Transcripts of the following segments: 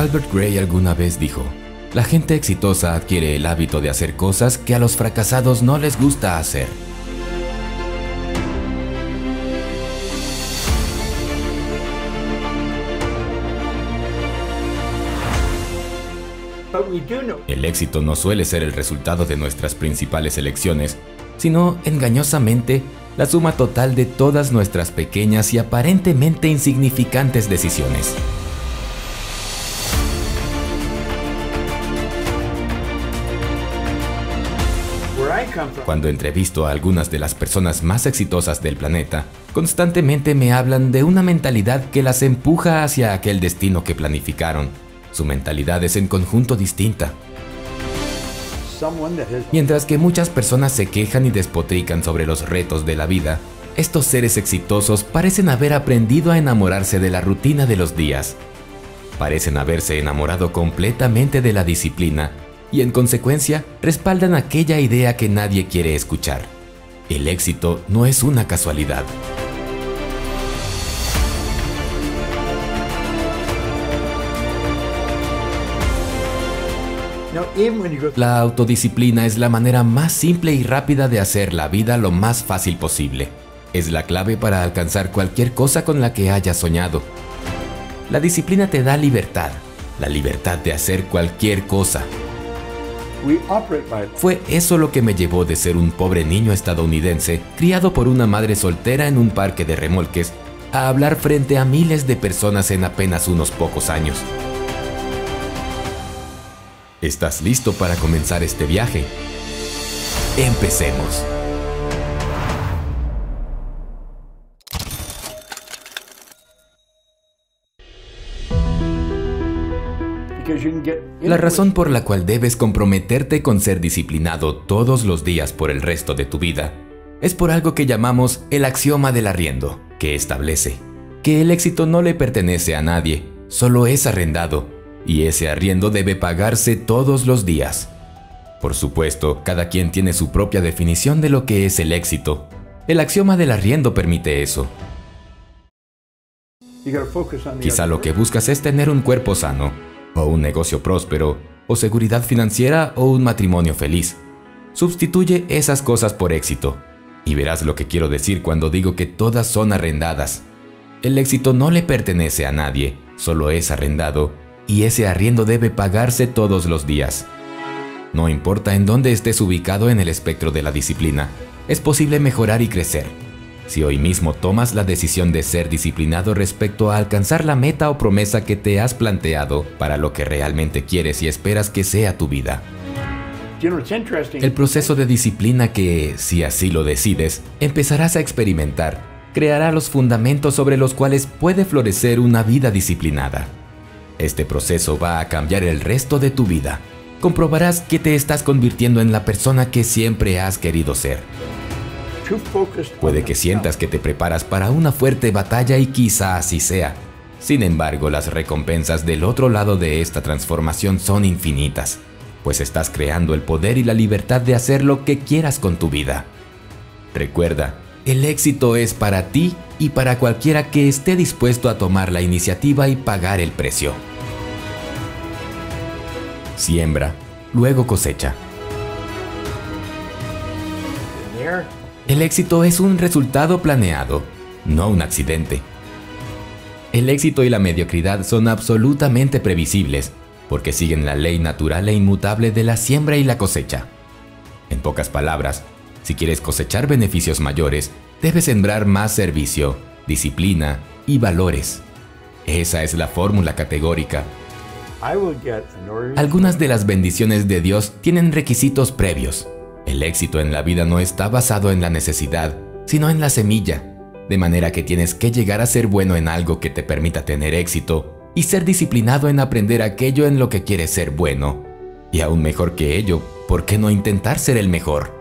Albert Gray alguna vez dijo, la gente exitosa adquiere el hábito de hacer cosas que a los fracasados no les gusta hacer. El éxito no suele ser el resultado de nuestras principales elecciones, sino engañosamente la suma total de todas nuestras pequeñas y aparentemente insignificantes decisiones. Cuando entrevisto a algunas de las personas más exitosas del planeta, constantemente me hablan de una mentalidad que las empuja hacia aquel destino que planificaron. Su mentalidad es en conjunto distinta. Mientras que muchas personas se quejan y despotrican sobre los retos de la vida, estos seres exitosos parecen haber aprendido a enamorarse de la rutina de los días. Parecen haberse enamorado completamente de la disciplina y en consecuencia respaldan aquella idea que nadie quiere escuchar. El éxito no es una casualidad. La autodisciplina es la manera más simple y rápida de hacer la vida lo más fácil posible. Es la clave para alcanzar cualquier cosa con la que hayas soñado. La disciplina te da libertad, la libertad de hacer cualquier cosa. Fue eso lo que me llevó de ser un pobre niño estadounidense, criado por una madre soltera en un parque de remolques, a hablar frente a miles de personas en apenas unos pocos años. ¿Estás listo para comenzar este viaje? Empecemos. La razón por la cual debes comprometerte con ser disciplinado todos los días por el resto de tu vida es por algo que llamamos el axioma del arriendo, que establece que el éxito no le pertenece a nadie, solo es arrendado, y ese arriendo debe pagarse todos los días. Por supuesto, cada quien tiene su propia definición de lo que es el éxito. El axioma del arriendo permite eso. Quizá lo que buscas es tener un cuerpo sano, o un negocio próspero, o seguridad financiera, o un matrimonio feliz. Sustituye esas cosas por éxito, y verás lo que quiero decir cuando digo que todas son arrendadas. El éxito no le pertenece a nadie, solo es arrendado, y ese arriendo debe pagarse todos los días. No importa en dónde estés ubicado en el espectro de la disciplina, es posible mejorar y crecer. Si hoy mismo tomas la decisión de ser disciplinado respecto a alcanzar la meta o promesa que te has planteado para lo que realmente quieres y esperas que sea tu vida. El proceso de disciplina que, si así lo decides, empezarás a experimentar, creará los fundamentos sobre los cuales puede florecer una vida disciplinada. Este proceso va a cambiar el resto de tu vida. Comprobarás que te estás convirtiendo en la persona que siempre has querido ser. Puede que sientas que te preparas para una fuerte batalla y quizá así sea. Sin embargo, las recompensas del otro lado de esta transformación son infinitas, pues estás creando el poder y la libertad de hacer lo que quieras con tu vida. Recuerda, el éxito es para ti y para cualquiera que esté dispuesto a tomar la iniciativa y pagar el precio. Siembra, luego cosecha. El éxito es un resultado planeado, no un accidente. El éxito y la mediocridad son absolutamente previsibles, porque siguen la ley natural e inmutable de la siembra y la cosecha. En pocas palabras, si quieres cosechar beneficios mayores, debes sembrar más servicio, disciplina y valores. Esa es la fórmula categórica. Algunas de las bendiciones de Dios tienen requisitos previos. El éxito en la vida no está basado en la necesidad, sino en la semilla, de manera que tienes que llegar a ser bueno en algo que te permita tener éxito y ser disciplinado en aprender aquello en lo que quieres ser bueno. Y aún mejor que ello, ¿por qué no intentar ser el mejor?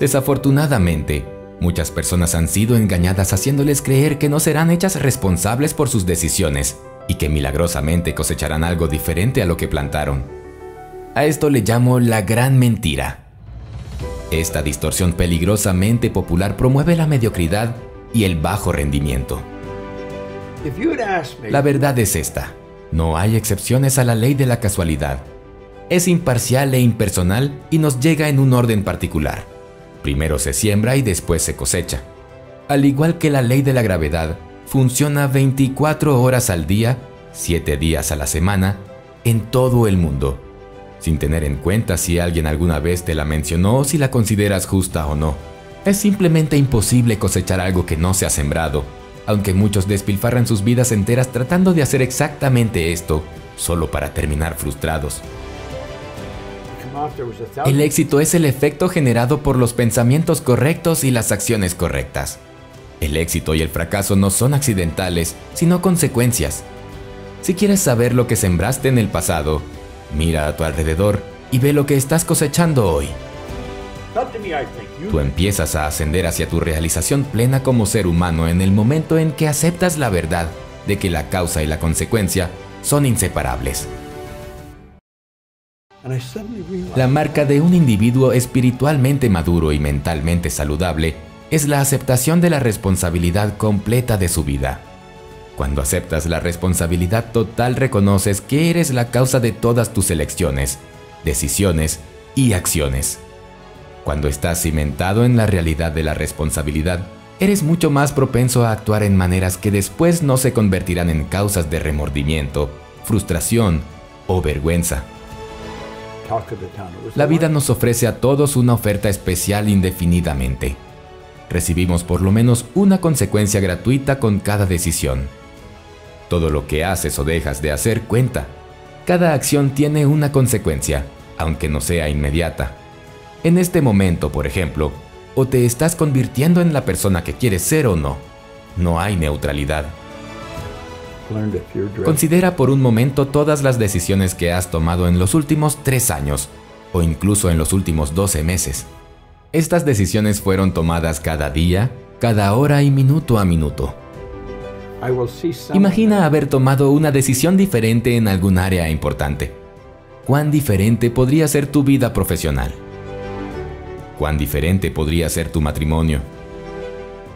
Desafortunadamente, muchas personas han sido engañadas haciéndoles creer que no serán hechas responsables por sus decisiones y que milagrosamente cosecharán algo diferente a lo que plantaron. A esto le llamo la gran mentira. Esta distorsión peligrosamente popular promueve la mediocridad y el bajo rendimiento. La verdad es esta. No hay excepciones a la ley de la casualidad. Es imparcial e impersonal y nos llega en un orden particular. Primero se siembra y después se cosecha. Al igual que la ley de la gravedad, funciona 24 horas al día, 7 días a la semana, en todo el mundo, sin tener en cuenta si alguien alguna vez te la mencionó o si la consideras justa o no. Es simplemente imposible cosechar algo que no se ha sembrado, aunque muchos despilfarran sus vidas enteras tratando de hacer exactamente esto, solo para terminar frustrados. El éxito es el efecto generado por los pensamientos correctos y las acciones correctas. El éxito y el fracaso no son accidentales, sino consecuencias. Si quieres saber lo que sembraste en el pasado, mira a tu alrededor y ve lo que estás cosechando hoy. Tú empiezas a ascender hacia tu realización plena como ser humano en el momento en que aceptas la verdad de que la causa y la consecuencia son inseparables. La marca de un individuo espiritualmente maduro y mentalmente saludable es la aceptación de la responsabilidad completa de su vida. Cuando aceptas la responsabilidad total reconoces que eres la causa de todas tus elecciones, decisiones y acciones. Cuando estás cimentado en la realidad de la responsabilidad, eres mucho más propenso a actuar en maneras que después no se convertirán en causas de remordimiento, frustración o vergüenza. La vida nos ofrece a todos una oferta especial indefinidamente. Recibimos por lo menos una consecuencia gratuita con cada decisión. Todo lo que haces o dejas de hacer cuenta. Cada acción tiene una consecuencia, aunque no sea inmediata. En este momento, por ejemplo, o te estás convirtiendo en la persona que quieres ser o no. No hay neutralidad. Considera por un momento todas las decisiones que has tomado en los últimos tres años, o incluso en los últimos 12 meses. Estas decisiones fueron tomadas cada día, cada hora y minuto a minuto. Imagina haber tomado una decisión diferente en algún área importante. ¿Cuán diferente podría ser tu vida profesional? ¿Cuán diferente podría ser tu matrimonio?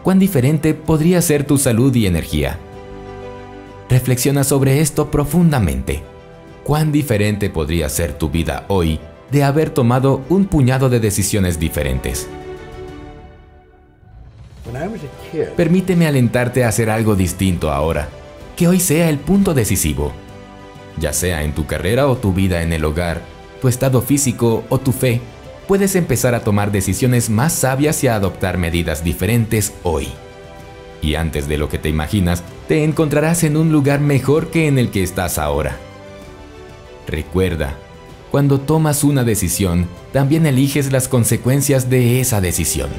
¿Cuán diferente podría ser tu salud y energía? Reflexiona sobre esto profundamente. ¿Cuán diferente podría ser tu vida hoy de haber tomado un puñado de decisiones diferentes? Permíteme alentarte a hacer algo distinto ahora, que hoy sea el punto decisivo. Ya sea en tu carrera o tu vida en el hogar, tu estado físico o tu fe, puedes empezar a tomar decisiones más sabias y a adoptar medidas diferentes hoy. Y antes de lo que te imaginas, te encontrarás en un lugar mejor que en el que estás ahora. Recuerda, cuando tomas una decisión, también eliges las consecuencias de esa decisión.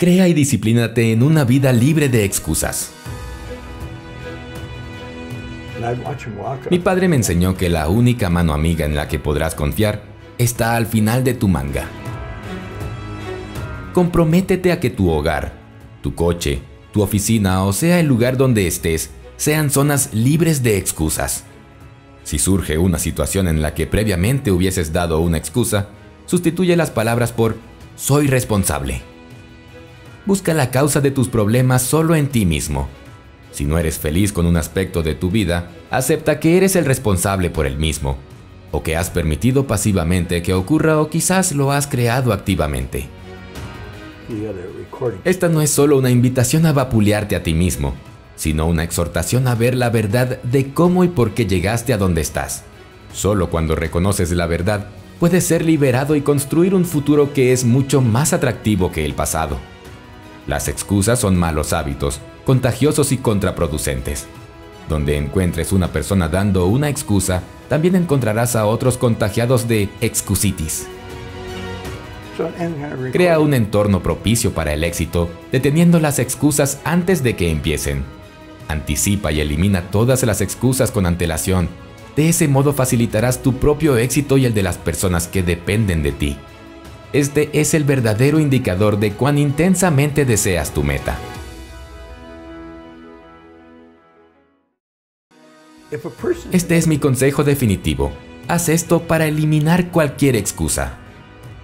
Crea y disciplínate en una vida libre de excusas. Mi padre me enseñó que la única mano amiga en la que podrás confiar está al final de tu manga. Comprométete a que tu hogar, tu coche, tu oficina o sea el lugar donde estés sean zonas libres de excusas. Si surge una situación en la que previamente hubieses dado una excusa, sustituye las palabras por soy responsable. Busca la causa de tus problemas solo en ti mismo. Si no eres feliz con un aspecto de tu vida, acepta que eres el responsable por el mismo o que has permitido pasivamente que ocurra o quizás lo has creado activamente. Esta no es solo una invitación a vapulearte a ti mismo, sino una exhortación a ver la verdad de cómo y por qué llegaste a donde estás. Solo cuando reconoces la verdad, puedes ser liberado y construir un futuro que es mucho más atractivo que el pasado. Las excusas son malos hábitos, contagiosos y contraproducentes. Donde encuentres una persona dando una excusa, también encontrarás a otros contagiados de excusitis. Crea un entorno propicio para el éxito, deteniendo las excusas antes de que empiecen. Anticipa y elimina todas las excusas con antelación. De ese modo facilitarás tu propio éxito y el de las personas que dependen de ti. Este es el verdadero indicador de cuán intensamente deseas tu meta. Este es mi consejo definitivo. Haz esto para eliminar cualquier excusa.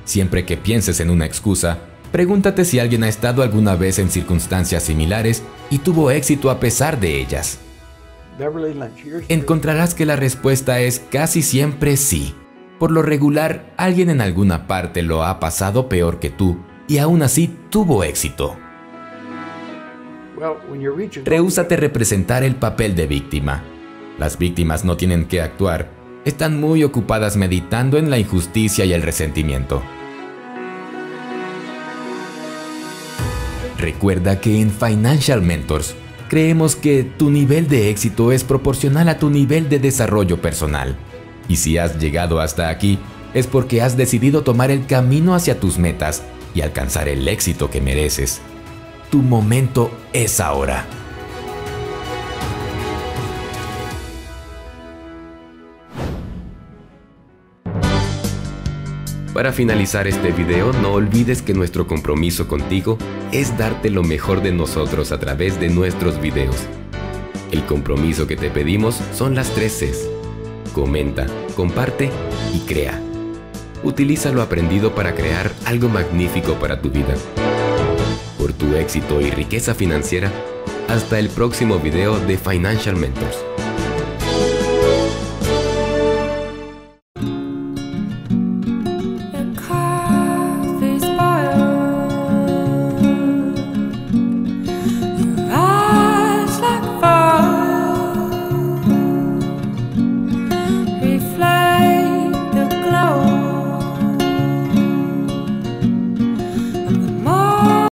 Siempre que pienses en una excusa, pregúntate si alguien ha estado alguna vez en circunstancias similares y tuvo éxito a pesar de ellas. encontrarás que la respuesta es casi siempre sí. Por lo regular, alguien en alguna parte lo ha pasado peor que tú y aún así tuvo éxito. Rehúsate representar el papel de víctima. Las víctimas no tienen que actuar, están muy ocupadas meditando en la injusticia y el resentimiento. Recuerda que en Financial Mentors creemos que tu nivel de éxito es proporcional a tu nivel de desarrollo personal. Y si has llegado hasta aquí, es porque has decidido tomar el camino hacia tus metas y alcanzar el éxito que mereces. Tu momento es ahora. Para finalizar este video, no olvides que nuestro compromiso contigo es darte lo mejor de nosotros a través de nuestros videos. El compromiso que te pedimos son las tres Cs. Comenta, comparte y crea. Utiliza lo aprendido para crear algo magnífico para tu vida. Por tu éxito y riqueza financiera, hasta el próximo video de Financial Mentors.